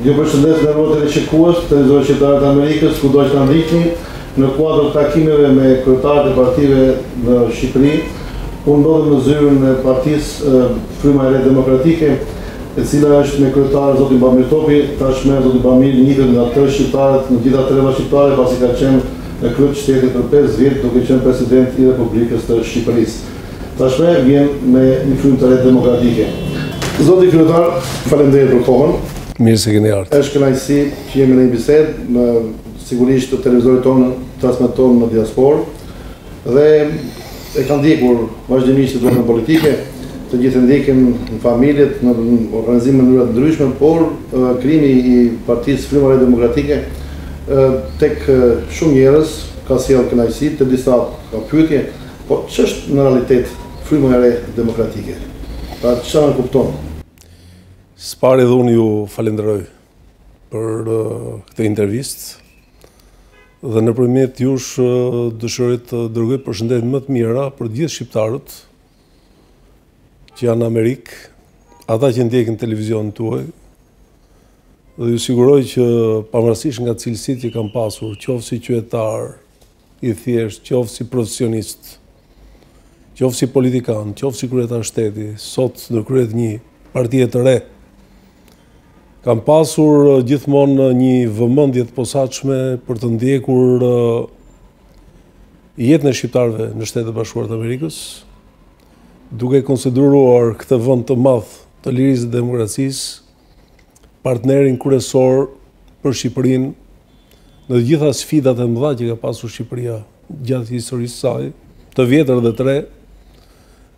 Ju përshëndes, të nderuar teleshikues të televizionit Shqiptarët e Amerikës, kudo që na ndiqni, në kuadër të takimeve me kryetarët e partive në Shqipëri. Unë ndodhem në zyrën e partisë Fryma e Re Demokratike, e cila është me kryetar zotin Bamir Topi. Tashmë zoti Bamir njihet nga tërë shqiptarët në të gjitha trevat shqiptare, pasi ka qenë në krye të shtetit për pesë vjet, duke qenë President i Republikës të Shqipërisë. Tashmë vjen me një frymë të re demokratike. Zoti kryetar, faleminderit për kohën. Mirë se keni ardhur. Është kënaqësi që jemi në një bisedë, sigurisht televizioni tonë transmeton në diasporë dhe e kanë ndjekur vazhdimisht situatën politike, të gjithë e ndjekin në familjet, në organizime në mënyra të ndryshme, por krijimi i partisë Fryma e Re Demokratike tek shumë njerëz ka sjellë kënaqësi, te disa ka pyetje, Po ç'është në realitet Fryma e Re Demokratike? Pra çfarë nënkupton? Së pari dhe unë ju falënderoj për këtë intervistë dhe nëpërmjet jush dëshiroj të dërgoj përshëndetjet më të mira për gjithë shqiptarët që janë në Amerikë, ata që ndjekin televizionin tuaj, dhe ju siguroj që pavarësisht nga cilësitë që kam pasur, qoftë si qytetar, i thjeshtë, qoftë si profesionist, qoftë si politikan, qoftë si kryetar shteti, sot në krye të një partie të re. Kam pasur uh, gjithmonë uh, një vëmendje të posaçme për të ndjekur uh, jetën e shqiptarëve në Shtetet e Bashkuara të Amerikës, duke konsideruar këtë vend të madh të lirisë dhe demokracisë, partnerin kryesor për Shqipërinë në të gjitha sfidat e mëdha që ka pasur Shqipëria gjatë historisë së saj, të vjetër dhe të re.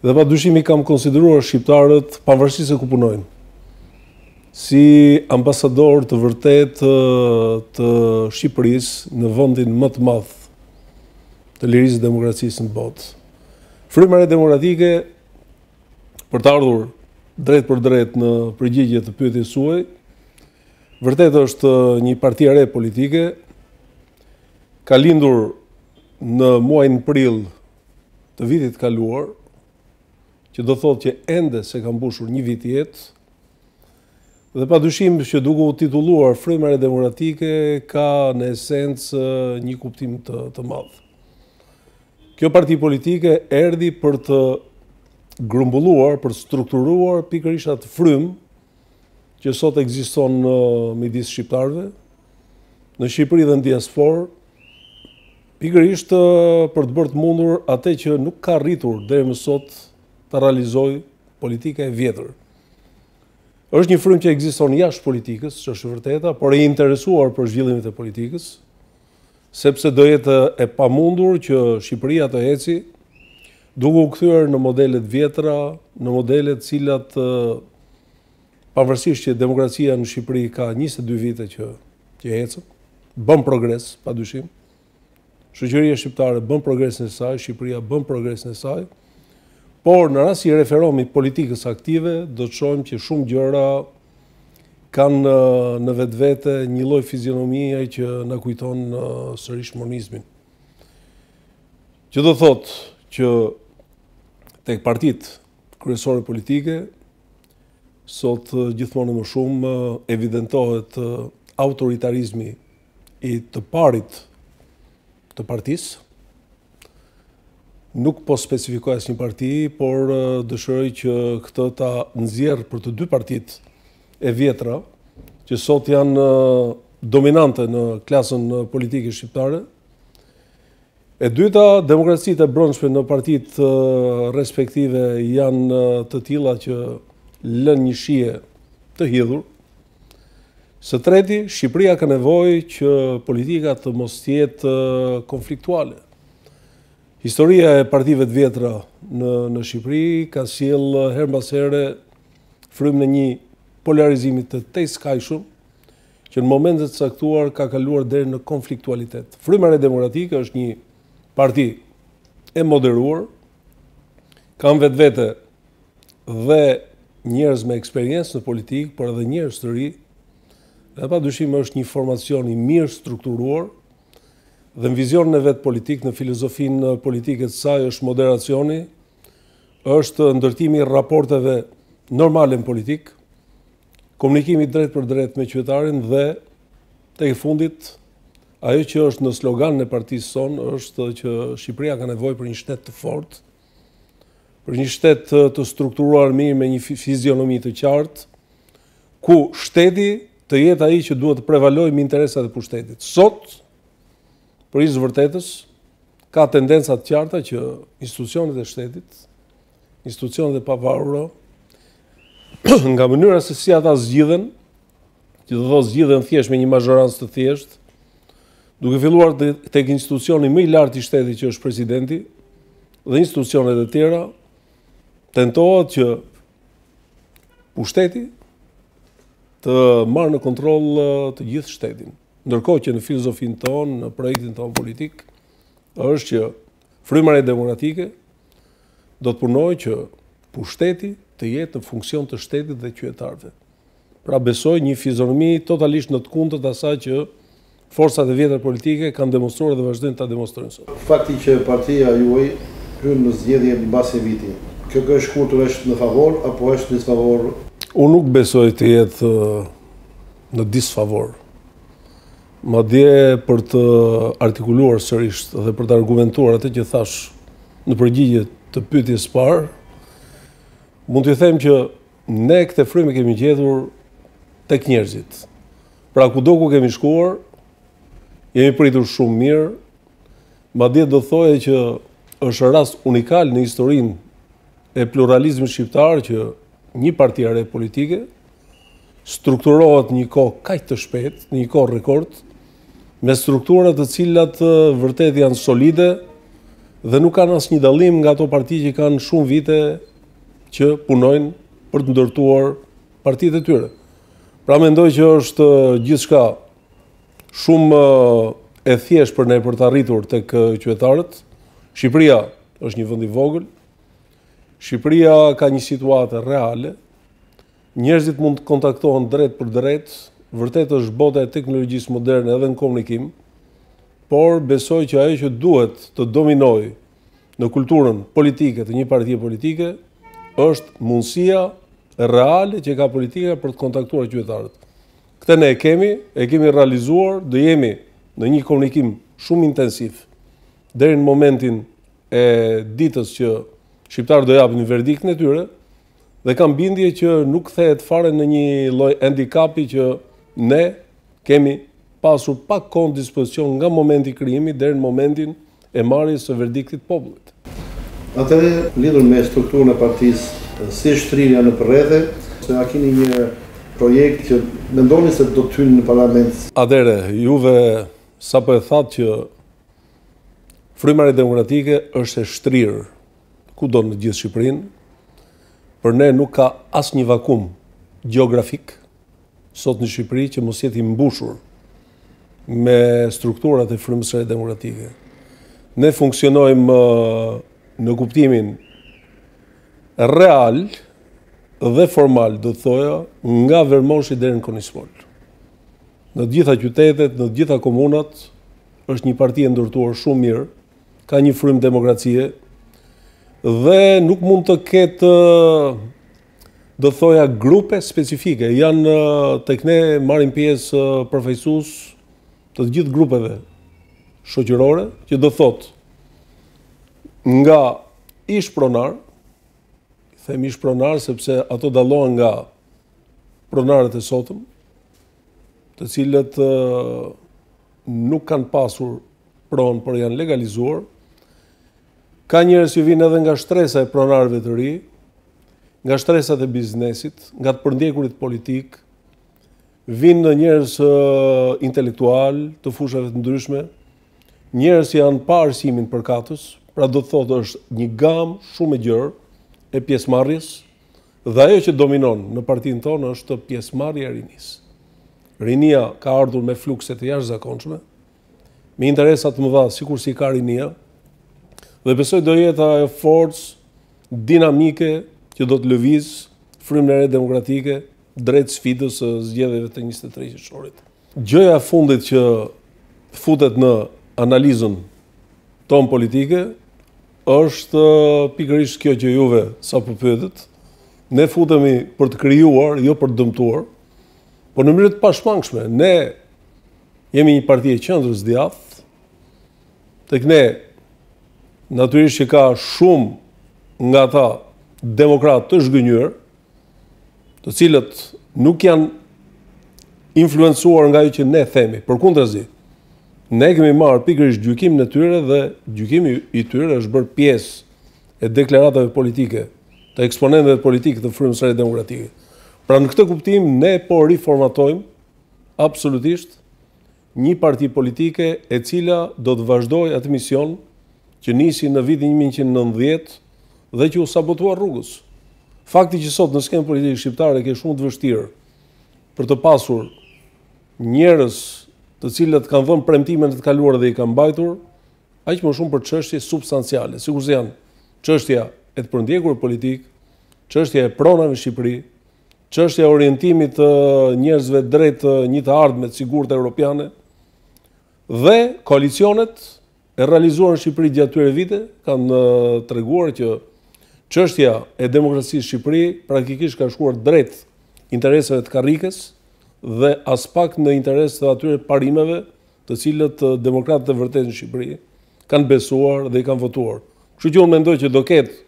Dhe pa dyshim i kam konsideruar shqiptarët pavarësisht se ku punojnë si ambasadorë të vërtetë të Shqipërisë në vendin më të madh të lirisë dhe demokracisë në botë. Fryma e Re Demokratike për të ardhur drejtpërdrejt në përgjigje të pyetjes suaj, vërtet është një parti e re politike, ka lindur në muajin prill të vitit të kaluar, që do thotë që ende s'e ka mbushur një vit jetë, dhe pa dyshim që duke u titulluar Fryma e Re Demokratike ka në esencë një kuptim të të madh. Kjo parti politike erdhi për të grumbulluar, për të strukturuar pikërisht atë frymë që sot ekziston midis shqiptarëve, në Shqipëri dhe në diasporë, pikërisht për të bërë të mundur atë që nuk ka arritur deri më sot të realizojë politika e vjetër. Është një frymë që ekziston jashtë politikës, ç'është e vërteta, por e interesuar për zhvillimet e politikës, Sepse do jetë e pamundur që Shqipëria të ecë duke u kthyer në modele të vjetra, në modele të cilat pavarësisht që demokracia në Shqipëri ka 22 vite që që ecën, bën progres, pa dyshim. Shoqëria shqiptare bën progresin e saj, Shqipëria bën progresin e saj. Por në rast që i referohemi politikës aktive, do të shohim që shumë gjëra kanë në vetvete një lloj fizionomie që na kujton sërish monizmin. Që do thotë që tek partitë kryesore politike sot gjithmonë më shumë evidentohet autoritarizmi i të parit të partisë, nuk po specifikoj asnjë parti, por dëshiroj që këtë ta nxjerr për të dy partitë e vjetra, që sot janë dominante në klasën politike shqiptare. E dyta, demokracitë e brendshme në partitë respektive janë të tilla që lënë një shije të hidhur, Së treti, Shqipëria ka nevojë që politika të mos të jetë konfliktuale. Historia e partive të vjetra në Shqipëri ka sjellë herë mbas here frymën e një polarizimi të tejskajshëm që në momente të caktuar ka kaluar deri në konfliktualitet. Fryma e Re Demokratike është një parti e moderuar, Ka në vetvete dhe njerëz me eksperiencë në politikë, por edhe njerëz të ri, dhe pa dyshim është një formacion i mirëstrukturuar, dhe në vizionin e vet politik, në filozofinë politike të saj, është moderacioni, është ndërtimi i raporteve normale në politikë, Komunikimi i drejtpërdrejtë me qytetarin dhe tek e fundit ajo që është në sloganin e partisë sonë është që Shqipëria ka nevojë për një shtet të fortë, për një shtet të strukturuar mirë me një fizionomi të qartë, ku shteti të jetë ai që duhet të prevalojë mbi interesat e pushtetit. Sot për hir të së vërtetës ka tendenca të qarta që institucionet e shtetit institucionet e pavarura nga mënyra se si ata zgjidhen, që do të thotë zgjidhen thjesht me një mazhorancë të thjeshtë, duke filluar tek institucioni më i lartë i shtetit që është presidenti dhe institucionet e tjera, tentohet që pushteti të marrë në kontroll të gjithë shtetin. Ndërkohë që në filozofinë tonë, në projektin tonë politik, është që Fryma e Re Demokratike do të punojë që pushteti të jetë në funksion të shtetit dhe qyetarëve. Pra besoj një fizionomi totalisht në të kundërt asaj që forcat e vjetra politike kanë demonstruar dhe vazhdojnë ta demonstrojnë sot. Fakti që partia juaj hyn në zgjedhje mbase viti, kjo kohë e shkurtër është në favor apo është në disfavor? Unë nuk besoj të jetë në disfavor. Madje për të artikuluar sërish dhe për të argumentuar atë që thash në përgjigje të pyetjes së parë, mund t'ju them që ne këtë frymë e kemi gjetur tek njerëzit. Pra kudo ku kemi shkuar, jemi pritur shumë mirë. Madje do thoja që është rast unikal në historinë e pluralizmit shqiptar që një parti e re politike strukturohet në një kohë kaq të shpejtë, në një kohë rekord, me struktura të cilat vërtet janë solide dhe nuk kanë asnjë dallim nga ato parti që kanë shumë vite që punojnë për të ndërtuar partitë e tyre. Pra mendoj që është gjithçka shumë e thjeshtë për ne për të arritur tek qytetarët. Shqipëria është një vend i vogël. Shqipëria ka një situatë reale, Njerëzit mund të kontaktohen drejtpërdrejt, vërtet është bota e teknologjisë moderne edhe në komunikim, por besoj që ajo që duhet të dominojë në kulturën politike të një partie politike është mundësia reale që ka politika për të kontaktuar qytetarët. Këtë ne e kemi, e kemi realizuar, do jemi në një komunikim shumë intensiv deri në momentin e ditës që shqiptarët do japin verdiktin e tyre, Dhe kam bindje që nuk kthehet fare në një lloj handikapi që ne kemi pasur pak kohë në dispozicion nga momenti i krijimit deri në momentin e marrjes së verdiktit të popullit. Atëherë, lidhur me strukturën e partisë, si shtrirja nëpër rrethe, se a keni një projekt që mendoni se do të hyni në parlament? Atëherë, juve sapo e thatë që Fryma e Re Demokratike është e shtrirë kudo në gjithë Shqipërinë, për ne nuk ka asnjë vakum gjeografik sot në Shqipëri që mos jetë i mbushur me strukturat e Frymës së Re Demokratike. Ne funksionojmë në kuptimin real dhe formal, do të thoja, nga Vermoshi deri në Konispol. Në të gjitha qytetet, në të gjitha komunat është një parti e ndërtuar shumë mirë, ka një frymë demokracie dhe nuk mund të ketë do thoja grupe specifike, janë tek ne marrin pjesë përfaqësues të të gjithë grupeve shoqërore, që do thotë nga ish-pronarë, them ish-pronarë sepse ato dallohen nga pronarët e sotëm, të cilët nuk kanë pasur pronë, por janë legalizuar. Ka njerëz që vijnë edhe nga shtresa e pronarëve të ri, nga shtresat e biznesit, nga të përndjekurit politik, vijnë njerëz intelektualë të fushave të ndryshme, njerëz që janë pa arsimin përkatës, pra do të thotë është një gamë shumë e gjerë e pjesëmarrjes Dhe ajo që dominon në partinë tonë është pjesëmarrja e rinisë. Rinia ka ardhur me flukse të jashtëzakonshme, me interesa të mëdha sikurse i ka rinia, dhe besoj do jetë ajo forcë dinamike që do të lëvizë frymën e re demokratike drejt sfidës së zgjedhjeve të 23 qershorit. Gjëja e fundit që futet në analizën tonë politike është pikërisht kjo që juve sapo pyetët. Ne futemi për të krijuar, jo për të dëmtuar, por në mënyrë të pashmangshme. Ne jemi një parti e qendrës së djathtë. Tek ne natyrisht që ka shumë nga ata demokratë të zhgënjyer, të cilët nuk janë influencuar nga ajo që ne themi. Përkundrazi, ne kemi marrë pikërisht gjykimin e tyre dhe gjykimi i tyre është bërë pjesë e deklaratave politike të eksponentëve politikë të Frymës së Re Demokratike. Pra në këtë kuptim ne po riformatojmë absolutisht Një parti politike e cila do të vazhdojë atë mision që nisi në vitin një mijë e nëntëqind e nëntëdhjetë dhe që u sabotua rrugës. Fakti që sot në skenën politike shqiptare ke shumë të vështirë për të pasur njerëz të cilët kanë dhënë premtime në të kaluar dhe i kanë mbajtur, aq më shumë për çështje substanciale, sikurse janë çështja e të përndjekurve politikë, çështja e pronave në Shqipëri, Çështja e orientimit të njerëzve drejt një të ardhme të sigurt europiane dhe koalicionet e realizuar në Shqipëri gjatë këtyre vite kanë treguar që çështja e demokracisë në Shqipëri praktikisht ka shkuar drejt interesave të karrikës dhe aspak në interes të atyre parimeve të cilat demokratët e vërtetë në Shqipëri kanë besuar dhe i kanë votuar. Kështu që unë mendoj që do ketë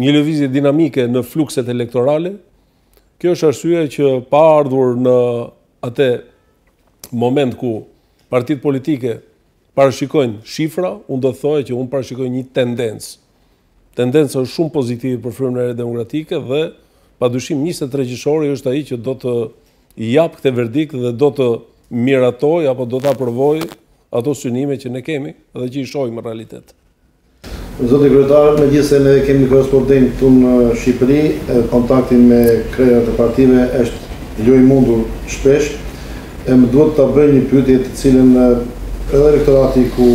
një lëvizje dinamike në flukset elektorale. Kjo është arsyeja që pa ardhur në atë moment ku partitë politike parashikojnë shifra, unë do të thoja që unë parashikoj një tendencë. Tendenca është shumë pozitive për Frymën e Re Demokratike dhe padyshim 23 qershori është ai që do të japë këtë verdikt dhe do të miratojë apo do të aprovojë ato synime që ne kemi dhe që i shohim në realitet. Zoti kryetar, megjithëse ne kemi korrespondentë këtu në Shqipëri, kontakti me krerët e partive është jo i mundur shpesh. E më duhet ta bëj një pyetje të cilën edhe elektorati ku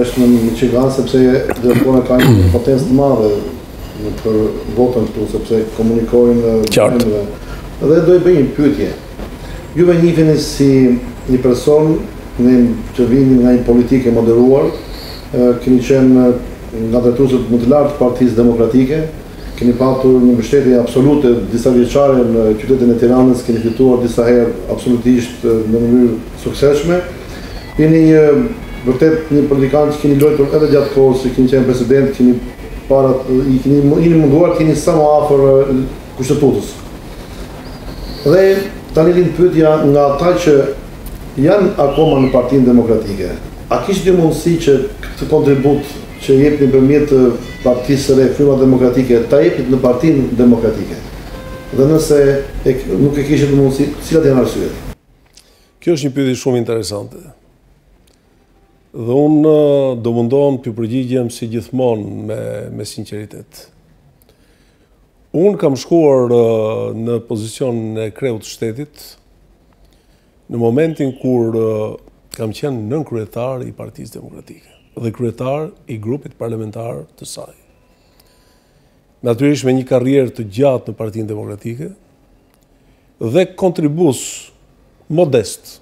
është në Michigan sepse dërgojnë ka një mm. potencë të madhe në për votën këtu sepse komunikojnë qartë. Dhe dua të bëj një pyetje. Ju njiheni si një person që vini nga një politikë e moderuar, keni qenë nga drejtuesit më të lartë të Partisë Demokratike, Keni patur një mbështetje absolute disa vjeçare në qytetin e Tiranës, keni fituar disa herë absolutisht në mënyrë të suksesshme. Jeni një vërtet një politikan që keni lojtur edhe gjatë kohës që keni qenë president, keni para i keni jeni munduar të jeni sa më afër kushtetutës. Dhe tani lind pyetja nga ata që janë akoma në Partinë Demokratike, a kishit ju mundësi që këtë kontribut që jepni përmjet partisë së re fryma demokratike ta jepnit në partinë demokratike dhe nëse nuk e kishit këtë mundësi cilat janë arsyet. Kjo është një pyetje shumë interesante. Dhe unë do mundohem t'ju përgjigjem si gjithmonë me me sinqeritet. Unë kam shkuar në pozicionin e kreut të shtetit, Në momentin kur kam qenë nënkryetar i Partisë Demokratike dhe kryetar i grupit parlamentar të saj. Natyrisht me një karrierë të gjatë në Partinë Demokratike dhe kontribues modest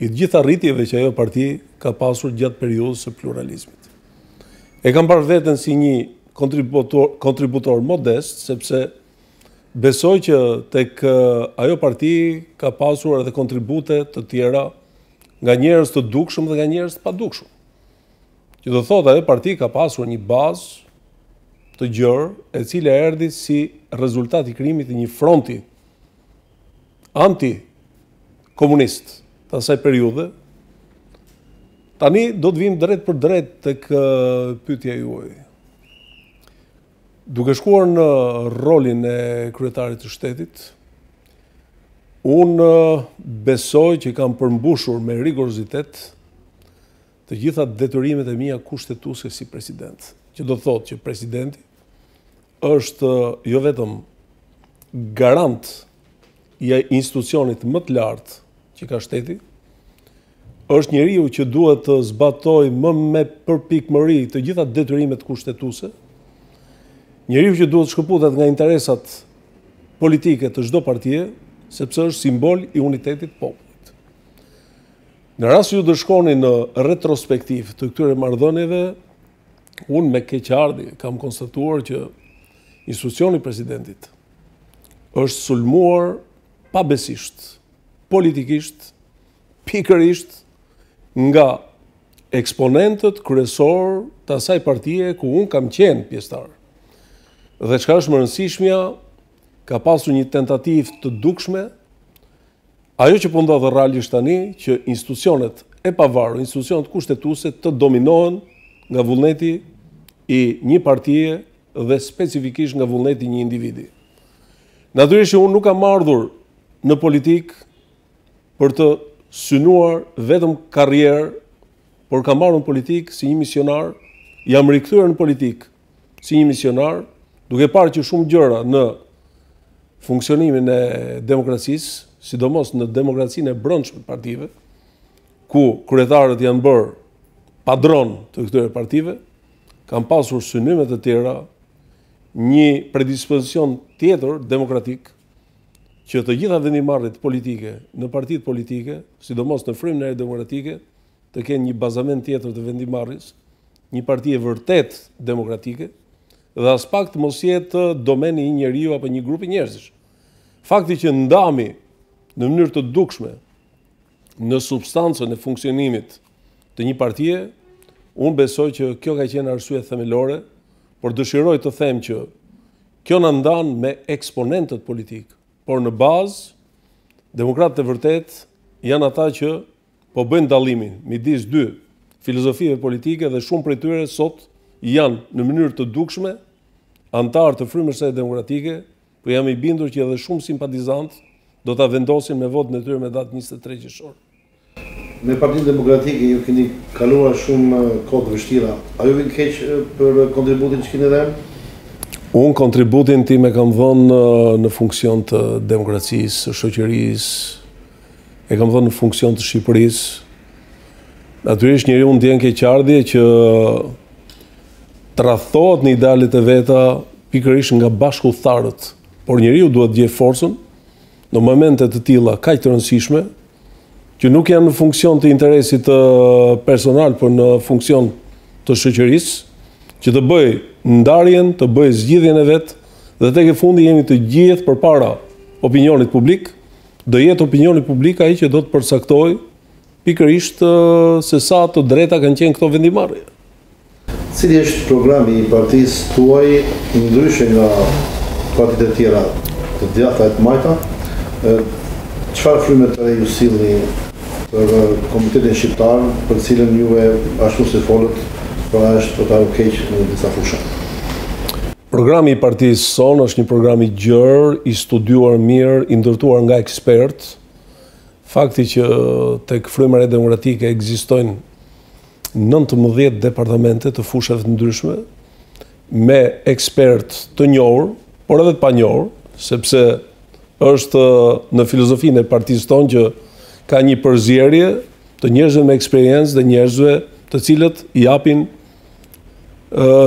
i të gjitha rritjeve që ajo parti ka pasur gjatë periudhës së pluralizmit. E kam parë veten si një kontributor modest sepse Besoj që tek ajo parti ka pasur edhe kontribute të tjera nga njerëz të dukshëm dhe nga njerëz të padukshëm. Që do thotë ajo parti ka pasur një bazë të gjerë e cila erdhi si rezultat i krijimit të një fronti anti-komunist të asaj periudhe, tani do të vijmë drejtpërdrejt tek pyetja juaj. Duke shkuar në rolin e kryetarit të shtetit, unë besoj që kam përmbushur me rigorozitet të gjitha detyrimet e mia kushtetuese si president, që do thotë që presidenti është jo vetëm garant i institucionit më të lartë që ka shteti, Është njeriu që duhet të zbatojë më me përpikmëri të gjitha detyrimet kushtetuese, njeriu që duhet të shkëputet nga interesat politike të çdo partie, sepse është simbol i unitetit të popullit. Në rast ju do shkoni në retrospektivë të këtyre marrëdhënieve, unë me keqardhje kam konstatuar që institucioni i presidentit është sulmuar pabesisht politikisht pikërisht nga eksponentët kryesorë të asaj partie ku unë kam qenë pjesëtar. Dhe çka është më rëndësishmja, ka pasur një tentativë të dukshme ajo që po ndodh realisht tani që institucionet e pavarura, institucionet kushtetuese të dominohen nga vullneti i një partie dhe specifikisht nga vullneti i një individi. Natyrisht që unë nuk kam ardhur në politikë për të synuar vetëm karrierë, por kam ardhur në politikë si një misionar, jam rikthyer në politikë si një misionar, duke parë që shumë gjëra në funksionimin e demokracisë, sidomos në demokracinë e brendshme të partive, ku kryetarët janë bërë padronë të këtyre partive, kam pasur synime të tjera, një predispozicion tjetër demokratik, që të gjitha vendimarrjet politike në partitë politike, sidomos në Frymën e Re Demokratike, të kenë një bazament tjetër të vendimarrjes, një parti e vërtetë demokratike, dhe aspak të mos jetë domeni i një njeriu apo një grupi njerëzish. Fakti që ndahemi në mënyrë të dukshme në substancën e funksionimit të një partie, unë besoj që kjo ka qenë arsye themelore, por dëshiroj të them që Kjo na ndan me eksponentët politikë, por në bazë demokratët e vërtetë janë ata që po bëjnë dallimin midis dy filozofive politike dhe shumë prej tyre sot janë në mënyrë të dukshme anëtarë të Frymës së Re Demokratike, po jam i bindur që edhe shumë simpatizantë do ta vendosin me votën e tyre me datë njëzet e tre qershor. Me Partinë Demokratike ju keni kaluar shumë kohë të vështira. A ju vjen keq për kontributin që keni dhënë? Unë kontributin tim e kam dhënë në funksion të demokracisë, të shoqërisë, e kam dhënë në funksion të Shqipërisë. Natyrisht njeriu ndjen keqardhje që tradhtohet në idealet e veta pikërisht nga bashkudhëtarët, por njeriu duhet të gjejë forcën Në momente të tilla kaq të rëndësishme, që nuk janë në funksion të interesit personal, por në funksion të shoqërisë, që të bëjë ndarjen, të bëjë zgjidhjen e vet dhe tek e fundi jemi të gjithë përpara opinionit publik, do jetë opinioni publik ai që do të përcaktojë Pikërisht se sa të drejta kanë qenë këto vendimmarrje. Cili është programi i partisë tuaj ndryshe nga partitë e tjera të djathta e të majta? Çfarë fryme të re ju sillni për komunitetin shqiptar për të cilën juve ashtu si folët pra është total keq në disa fusha? Programi i partisë sonë është një program i gjerë, i studiuar mirë, i ndërtuar nga ekspertë Fakti që tek Fryma e Re Demokratike ekzistojnë nëntëmbëdhjetë departamente të fushave të ndryshme me ekspertë të njohur, por edhe të panjohur, sepse është në filozofinë e partisë tonë që ka një përzierje të njerëzve me eksperiencë dhe njerëzve të cilët japin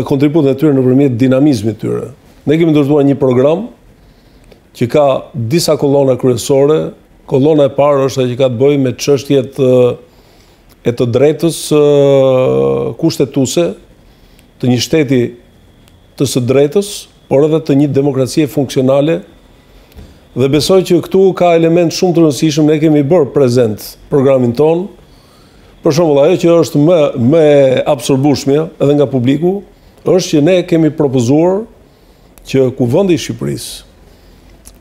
kontributin e tyre nëpërmjet dinamizmit të tyre. Ne kemi ndërtuar një program që ka disa kolona kryesore, kolona e parë është ajo që ka të bëjë me çështjet e të drejtës kushtetuese të një shteti të së drejtës, por edhe të një demokracie funksionale. Dhe besoj që këtu ka element shumë të rëndësishëm, ne kemi bërë prezent programin tonë. Për shembull, ajo që është më e absorbueshme edhe nga publiku, është që ne kemi propozuar që Kuvendi i Shqipërisë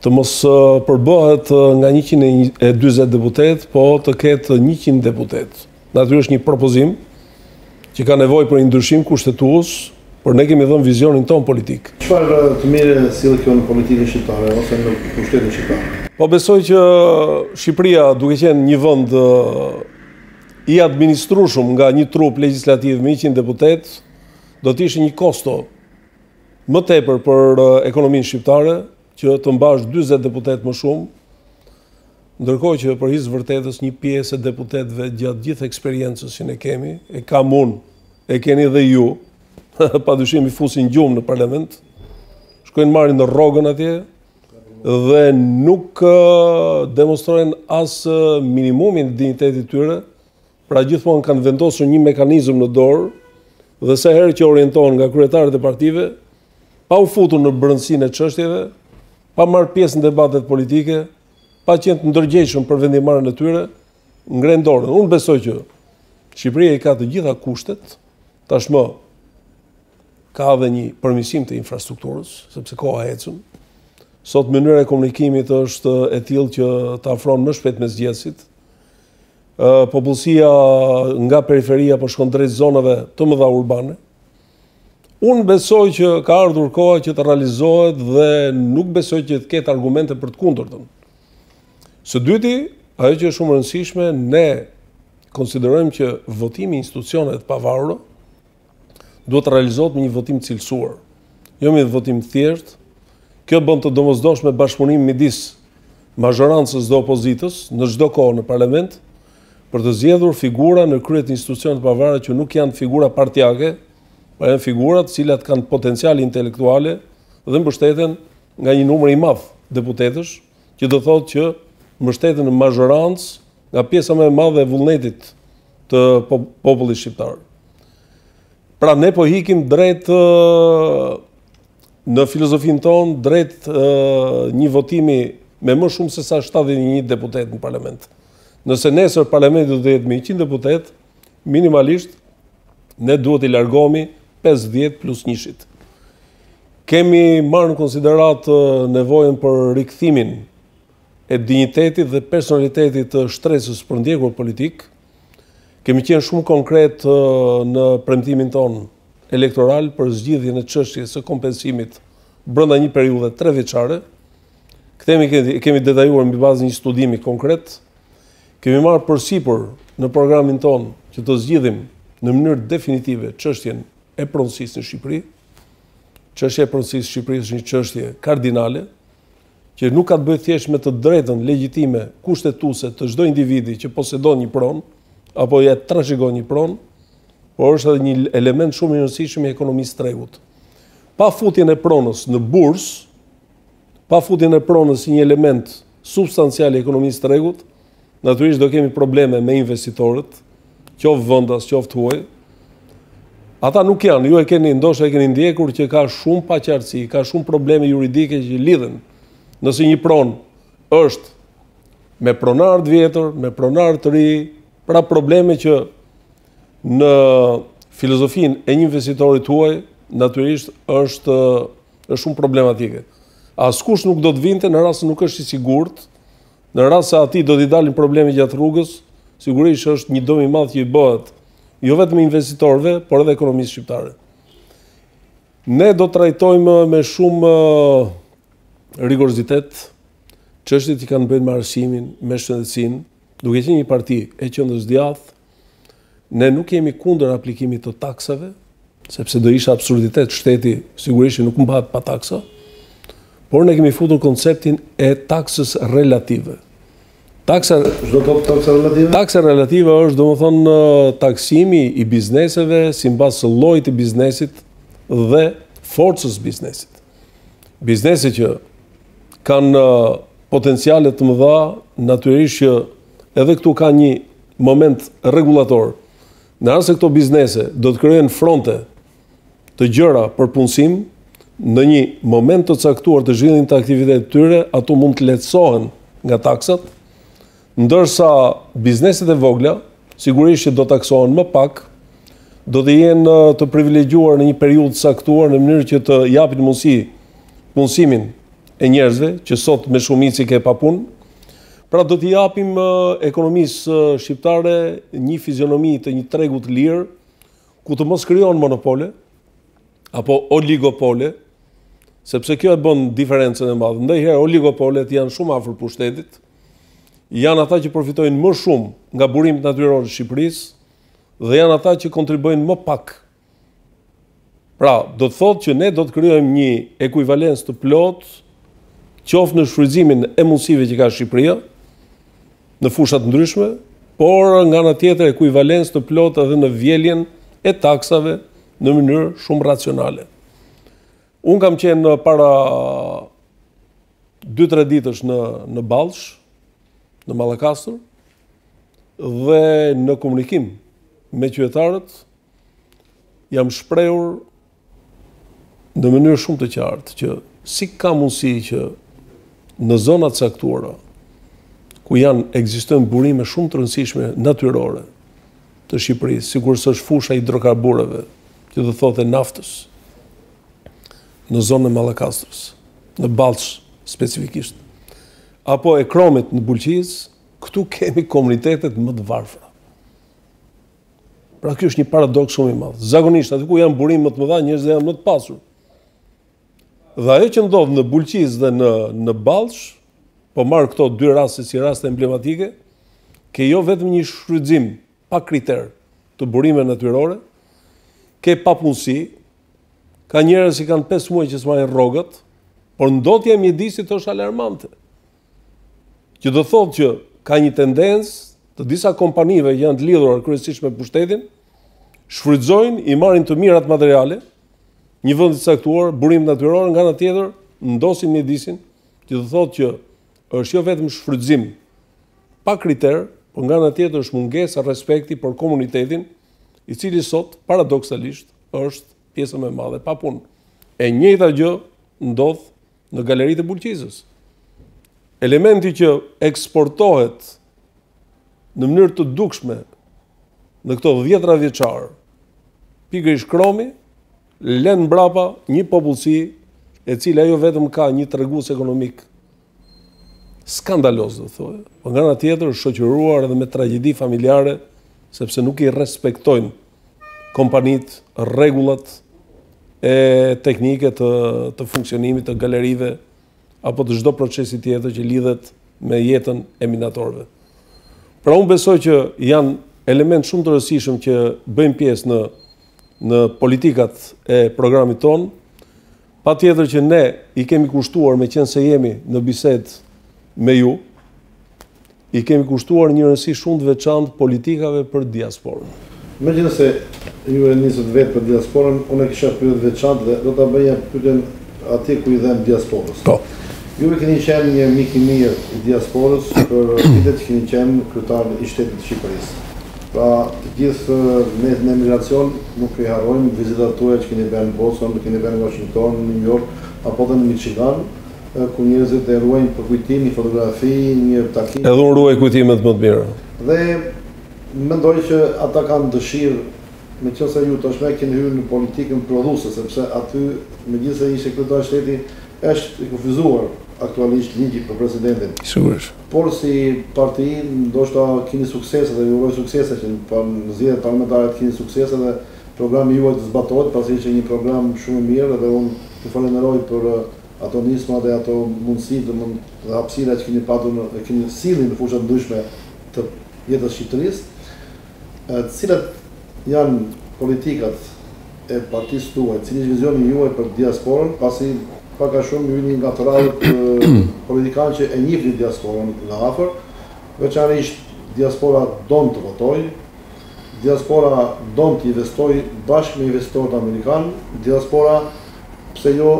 të mos përbëhet nga 140 deputetë, po të ketë 100 deputetë. Natyrisht një propozim që ka nevojë për një ndryshim kushtetues, por ne kemi dhënë vizionin tonë politik. Çfarë të mire sjell kjo në politikën shqiptare, ose në pushtetin shqiptar? Po besoj që Shqipëria duke qenë një vend i administrueshëm nga një trup legislativ me 100 deputetë, do të ishte një kosto Më tepër për ekonominë shqiptare, që të mbash dyzet deputetë më shumë, ndërkohë që për hir të vërtetës një pjesë e deputetëve gjatë gjithë eksperiencës që ne kemi, e kam unë, e keni dhe ju, padyshim i fusin gjumë në parlament, shkojnë marrin rrogën atje dhe nuk demonstrojnë as minimumin e dinjitetit të tyre, Pra gjithmonë kanë vendosur një mekanizëm në dorë dhe sa herë që orientohen nga kryetarët e partive, pa u futur në brëndësin e qështjeve, pa marrë pjesë në debatet politike, pa qenë të ndërgjegjshëm për vendimmarrjen e tyre, ngrenë dorën. Unë besoj që Shqipëria i ka të gjitha kushtet, tashmë ka edhe një përmisim të infrastrukturës, sepse koha ecën. Sot mënyra e komunikimit është e tillë që të afron më shpejt me zgjedhësit. Popullsia nga periferia po shkon drejt zonave të mëdha urbane. Unë besoj që ka ardhur koha që të realizohet dhe nuk besoj që të ketë argumente për të kundërtën. Së dyti, ajo që është shumë e rëndësishme, ne konsiderojmë që votimi i institucioneve të pavarura, duhet të realizohet me një votim të cilësuar, jo me një votim të thjeshtë. Kjo bën të domosdoshme bashkëpunimin midis mazhorancës dhe opozitës në çdo kohë në parlament për të zgjedhur figura në krye të institucioneve të pavarura që nuk janë figura partiake, por janë figura të cilat kanë potenciale intelektuale dhe mbështeten nga një numër i madh deputetësh, që do thotë që mbështeten në mazhorancë Nga pjesa më e madhe e vullnetit të popullit shqiptar. Pra ne po ikim drejt në filozofinë tonë drejt një votimi me më shumë se sa 71 deputetë në parlament. Nëse nesër parlamenti do të jetë me 100 deputetë, minimalisht ne duhet t'i largohemi 50 plus 1-shit. Kemi marrë në konsideratë nevojën për rikthimin e dinjitetit dhe personalitetit të shtresës së përndjekur politike, kemi qenë shumë konkret në premtimin tonë elektoral për zgjidhjen e çështjes së kompensimit brenda një periudhe trevjeçare. Këtë e kemi detajuar mbi bazë të një studimi konkret. Kemi marrë përsipër në programin tonë që të zgjidhim në mënyrë definitive çështjen e pronësisë në Shqipëri. Çështja e pronësisë në Shqipëri është një çështje kardinale. që nuk ka të bëjë thjesht me të drejtën legjitime kushtetuese të çdo individi që posedon një pronë apo e trashëgon një pronë, por është edhe një element shumë i rëndësishëm i ekonomisë së tregut. Pa futjen e pronës në bursë, pa futjen e pronës si një element substancial i ekonomisë së tregut, Natyrisht do kemi probleme me investitorët, qoftë vendas, qoftë huaj. Ata nuk janë, ju e keni ndoshta e keni ndjekur që ka shumë paqartësi, ka shumë probleme juridike që lidhen. Nëse një pronë është me pronar të vjetër, me pronar të ri, pra probleme që në filozofinë e një investitori të huaj, natyrisht është është shumë problematike. Askush nuk do të vinte në rast se nuk është i sigurt Në rast se atij do t'i dalin probleme gjatë rrugës, sigurisht është një dëm i madh që i bëhet jo vetëm investitorëve, por edhe ekonomisë shqiptare. Ne do të trajtojmë me shumë rigorozitet çështjet që kanë të bëjnë me arsimin, me shëndetësinë, duke qenë një parti e qendrës djathtë, Ne nuk jemi kundër aplikimit të taksave, sepse do ishte absurditet shteti sigurisht që nuk mbahet pa taksa, por ne kemi futur konceptin e taksës relative. Taksa ç'do të thotë taksa relative? Taksa relative është domethënë taksimi i bizneseve simbas llojit të biznesit dhe forcës biznesit. Bizneset që kanë potenciale të mëdha, natyrisht që edhe këtu ka një moment rregullator. Në rast se këto biznese do të krijojnë fronte të gjëra për punësim, në një moment të caktuar të zhvillimit të aktivitetit të tyre, ato mund të lehtësohen nga taksat, ndërsa bizneset e vogla sigurisht që do taksohen më pak, do të jenë të privilegjuar në një periudhë të caktuar në mënyrë që të japin mundësi punësimin e njerëzve që sot me shumicë i ke pa punë. Pra do t'i japim ekonomisë shqiptare një fizionomi të një tregu të lirë, ku të mos krijohen monopole apo oligopole, sepse kjo e bën diferencën e madhe. Ndonjëherë oligopolet janë shumë afër pushtetit, janë ata që profitojnë më shumë nga burimet natyrore të Shqipërisë dhe janë ata që kontribuojnë më pak Pra, do të thotë që ne do të krijojmë një ekuivalencë të plotë qoftë në shfrytëzimin e mundësive që ka Shqipëria në fusha të ndryshme, por nga ana tjetër ekuivalencë të plotë edhe në vjeljen e taksave në mënyrë shumë racionale. Unë kam qenë para 2-3 ditësh në, në Ballsh, në Mallakastër, dhe në komunikim me qytetarët, Jam shprehur në mënyrë shumë të qartë që si ka mundësi që në zona të caktuara ku janë ekzistojnë burime shumë të rëndësishme natyrore të Shqipërisë, sikurse është fusha e hidrokarbureve, që do thotë e naftës, në zonën e Mallakastrës, në Ballsh specifikisht, apo e kromit në Bulqizë, këtu kemi komunitetet më të varfra. Pra ky është një paradoks shumë i madh. Zakonisht aty ku janë burime më të mëdha, njerëzit janë më të pasur. Dhe ajo që ndodh në Bulqizë dhe në në Ballsh, po marr këto dy raste si raste emblematike, ke jo vetëm një shfrytëzim pa kriter të burimeve natyrore, ke papunësi, ka njerëz që kanë 5 muaj që s'marrin rrogët, por ndotja e mjedisit është alarmante. Që do thotë që ka një tendencë të disa kompanive që janë të lidhura kryesisht me pushtetin, shfrytëzojnë, i marrin të mirat materiale, një vend të caktuar, burim natyror, nga ana tjetër ndotin mjedisin, që do thotë që është jo vetëm shfrytëzim pa kriter, por nga ana tjetër është mungesë respekti për komunitetin, i cili sot paradoksalisht është pjesa më e madhe pa punë. E njëjta gjë ndodh në galeritë e Bulqizës. Elementi që eksploatohet në mënyrë të dukshme në këto dhjetëra vjeçarë, pikërisht kromi, lënë mbrapa një popullsi e cila jo vetëm ka një tregues ekonomik skandaloz, do thoja, por nga ana tjetër është shoqëruar edhe me tragjedi familjare, sepse nuk i respektojnë kompanitë, rregullat teknike të të funksionimit të galerive apo të çdo procesi tjetër që lidhet me jetën e minatorëve. Pra unë besoj që janë elementë shumë të rëndësishëm që bëjnë pjesë në në politikat e programit tonë, Patjetër që ne i kemi kushtuar, meqenëse jemi në bisedë me ju, i kemi kushtuar një rëndësi shumë të veçantë politikave për diasporën. Meqenëse ju e nisët vetë për diasporën, unë e kisha pyetje të veçantë dhe do ta bëja pyetjen atje ku i them diasporës. Po. Ju keni qenë një mik i mirë i diasporës për vitet që keni qenë kryetar i shtetit të Shqipërisë. Pra të gjithë ne në emigracion nuk i harrojmë vizitat tuaja që keni bërë në Boston, keni bërë në Washington, në New York apo edhe në Michigan, ku njerëzit e ruajnë për kujtim një fotografi, një takim. Edhe unë ruaj kujtimet më të mira. Dhe mendoj që ata kanë dëshirë, meqenëse ju tashmë keni hyrë në politikën prodhuese, sepse aty, megjithëse ishit kryetar shteti, është i kufizuar aktualisht ligji për presidentin. Sigurisht. Por si parti ndoshta kini suksese dhe ju uroj suksese që në zgjedhjet parlamentare të kini suksese dhe programi juaj të zbatohet pasi që është një program shumë i mirë dhe unë ju falenderoj për ato nisma dhe ato mundësi domethënë dhe hapësira që kini patur në dhe kini sjellë në fusha të ndryshme të jetës së Shqipërisë të cilat Janë politikat e partisë tuaj, cili është vizioni juaj për diasporën, pasi pak a shumë ju jeni nga të rrallët politikanë që e njihni diasporën nga afër, veçanërisht diaspora don të votojë, diaspora don të investojë bashkë me investitorët amerikanë, diaspora pse jo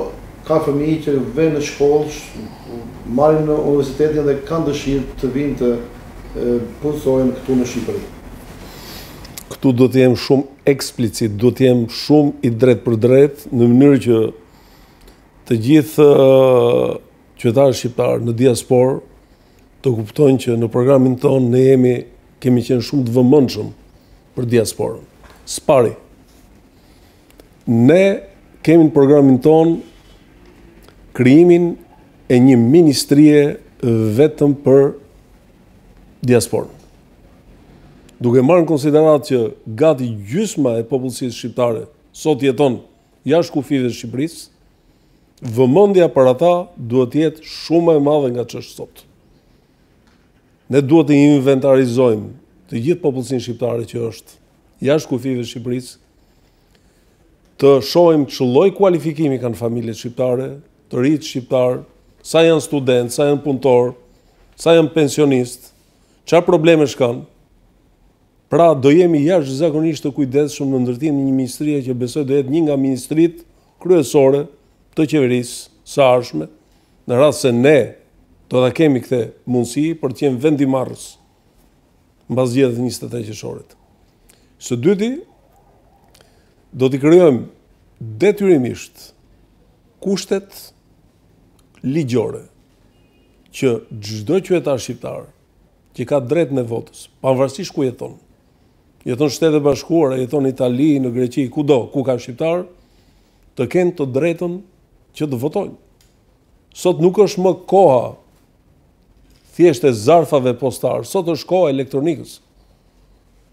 ka fëmijë që venë në shkollë, marrin universitetin dhe kanë dëshirë të vinë të punësohen këtu në Shqipëri. Këtu duhet të jem shumë eksplicit, duhet të jem shumë i drejtpërdrejtë në mënyrë që të gjithë qytetarët shqiptarë në diasporë të kuptojnë që në programin tonë ne jemi kemi qenë shumë të vëmendshëm për diasporën. Së pari. Ne kemi në programin tonë krijimin e një ministrie vetëm për diasporën. Duke marrë në konsideratë që gati gjysma e popullsisë shqiptare sot jeton jashtë kufijve të Shqipërisë, vëmendja për ata duhet të jetë shumë më e madhe nga ç'është sot. Ne duhet të inventarizojmë të gjithë popullsinë shqiptare që është jashtë kufijve të Shqipërisë, të shohim ç'lloj kualifikimi kanë familjet shqiptare, të rinjtë shqiptarë, sa janë studentë, sa janë punëtorë, sa janë pensionistë, çfarë problemesh kanë. Pra do jemi jashtëzakonisht të kujdesshëm në ndërtimin e një ministrie që besoj do jetë një nga ministritë kryesore të qeverisë së ardhshme, në rast se ne do ta kemi këtë mundësi për të qenë vendimmarrës mbas zgjedhjeve të njëzet e tre qershorit. Së dyti, do t'i krijojmë detyrimisht kushtet ligjore që çdo qytetar shqiptar që ka drejtën e votës, pavarësisht ku jeton, jeton Shtetet e Bashkuara, jeton në Itali, në Greqi, kudo, ku ka shqiptarë, të kenë të drejtën që të votojnë. Sot nuk është më koha thjesht e zarfave postarë. Sot është koha e elektronikës.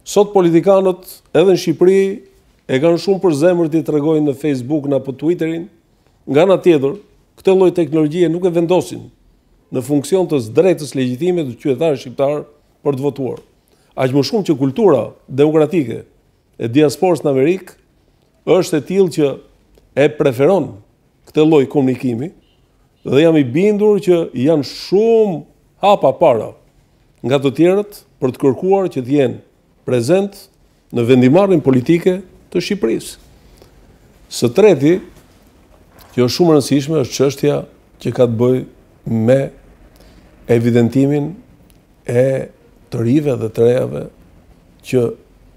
Sot politikanët edhe në Shqipëri e kanë shumë për zemër të tregojnë në Facebookun apo Twitterin, nga ana tjetër, këtë lloj teknologjie nuk e vendosin në funksion të së drejtës legjitime të qytetarëve shqiptarë për të votuar. Aq më shumë që kultura demokratike e diasporës në Amerikë është e tillë që e preferon këtë lloj komunikimi dhe jam i bindur që janë shumë hapa para nga të tjerët për të kërkuar që të jenë prezent në vendimarrjen politike të Shqipërisë. Së treti, që është shumë e rëndësishme, është çështja që ka të bëjë me evidentimin e të rinjve dhe të rejave që